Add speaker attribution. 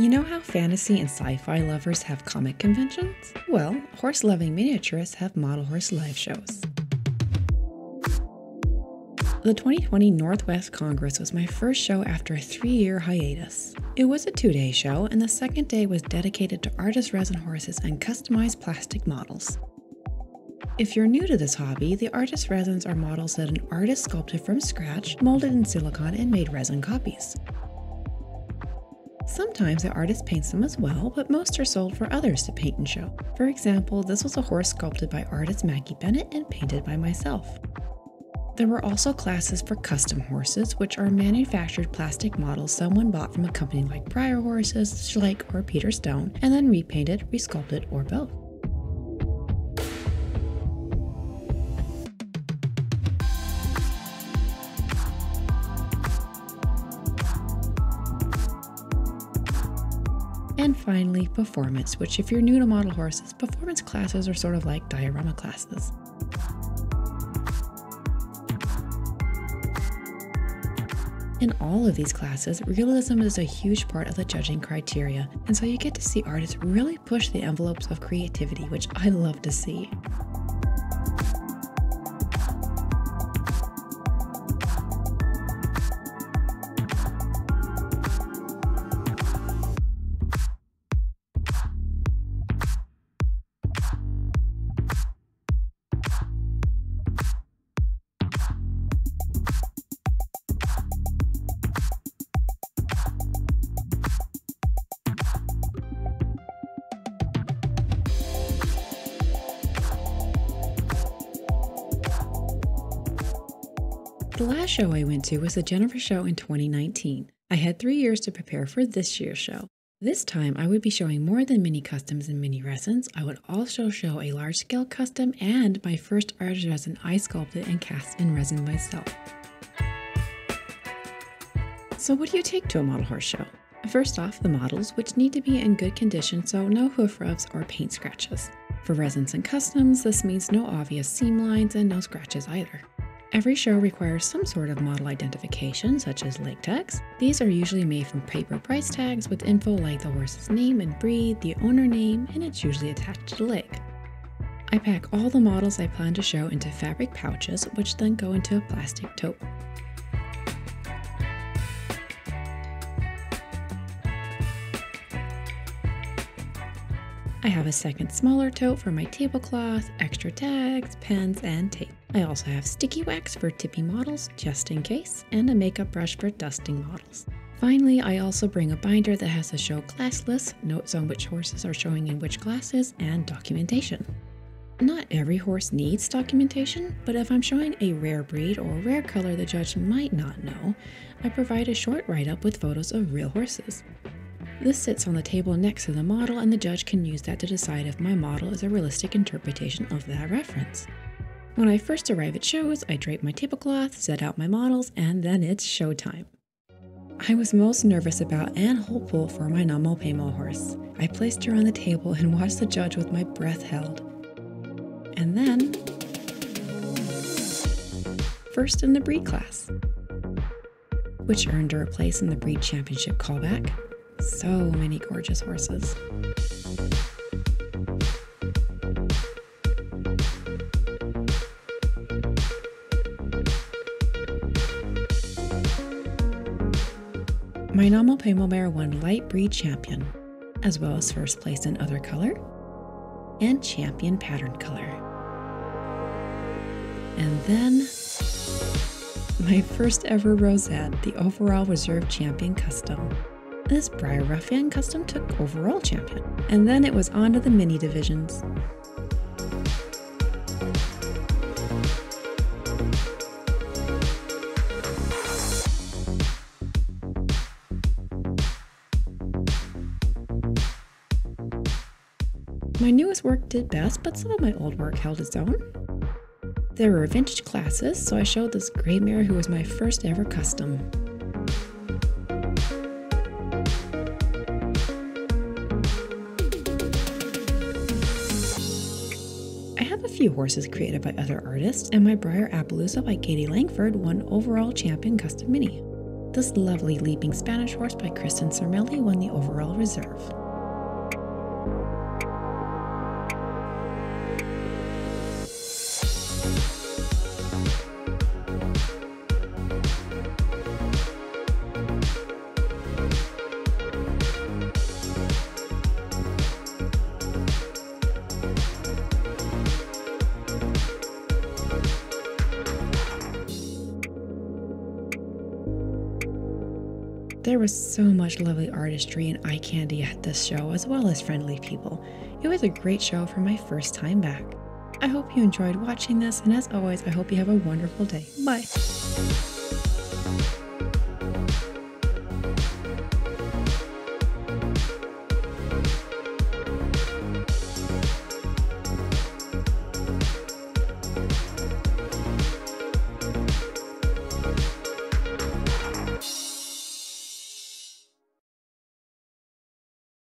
Speaker 1: You know how fantasy and sci fi lovers have comic conventions? Well, horse loving miniaturists have model horse live shows. The 2020 Northwest Congress was my first show after a three year hiatus. It was a two day show, and the second day was dedicated to artist resin horses and customized plastic models. If you're new to this hobby, the artist resins are models that an artist sculpted from scratch, molded in silicone, and made resin copies. Sometimes the artist paints them as well, but most are sold for others to paint and show. For example, this was a horse sculpted by artist Maggie Bennett and painted by myself. There were also classes for custom horses, which are manufactured plastic models someone bought from a company like Breyer Horses, Schleich, or Peter Stone, and then repainted, resculpted, or both. And finally, performance, which, if you're new to model horses, performance classes are sort of like diorama classes. In all of these classes, realism is a huge part of the judging criteria, and so you get to see artists really push the envelopes of creativity, which I love to see. The last show I went to was the Jennifer Show in 2019. I had three years to prepare for this year's show. This time, I would be showing more than mini customs and mini resins. I would also show a large scale custom and my first artist resin I sculpted and cast in resin myself. So, what do you take to a model horse show? First off, the models, which need to be in good condition so no hoof rubs or paint scratches. For resins and customs, this means no obvious seam lines and no scratches either. Every show requires some sort of model identification, such as leg tags. These are usually made from paper price tags with info like the horse's name and breed, the owner name, and it's usually attached to the leg. I pack all the models I plan to show into fabric pouches, which then go into a plastic tote. I have a second smaller tote for my tablecloth, extra tags, pens, and tape. I also have sticky wax for tippy models, just in case, and a makeup brush for dusting models. Finally, I also bring a binder that has a show class list, notes on which horses are showing in which classes, and documentation. Not every horse needs documentation, but if I'm showing a rare breed or rare color the judge might not know, I provide a short write up with photos of real horses. This sits on the table next to the model, and the judge can use that to decide if my model is a realistic interpretation of that reference. When I first arrive at shows, I drape my tablecloth, set out my models, and then it's showtime. I was most nervous about and hopeful for my Namo horse. I placed her on the table and watched the judge with my breath held. And then, first in the breed class, which earned her a place in the breed championship callback so many gorgeous horses. My NaMoPaiMo mare won Light Breed Champion, as well as first place in other color and champion pattern color. And then my first ever Rosette, the overall reserve champion custom. This Breyer Ruffian custom took overall champion. And then it was on to the mini divisions. My newest work did best, but some of my old work held its own. There were vintage classes, so I showed this gray mare who was my first ever custom. I have a few horses created by other artists, and my Breyer Appaloosa by Katie Langford won overall champion custom mini. This lovely Leaping Spanish Horse by Kristen Cermele won the overall reserve. There was so much lovely artistry and eye candy at this show, as well as friendly people. It was a great show for my first time back. I hope you enjoyed watching this, and as always, I hope you have a wonderful day. Bye!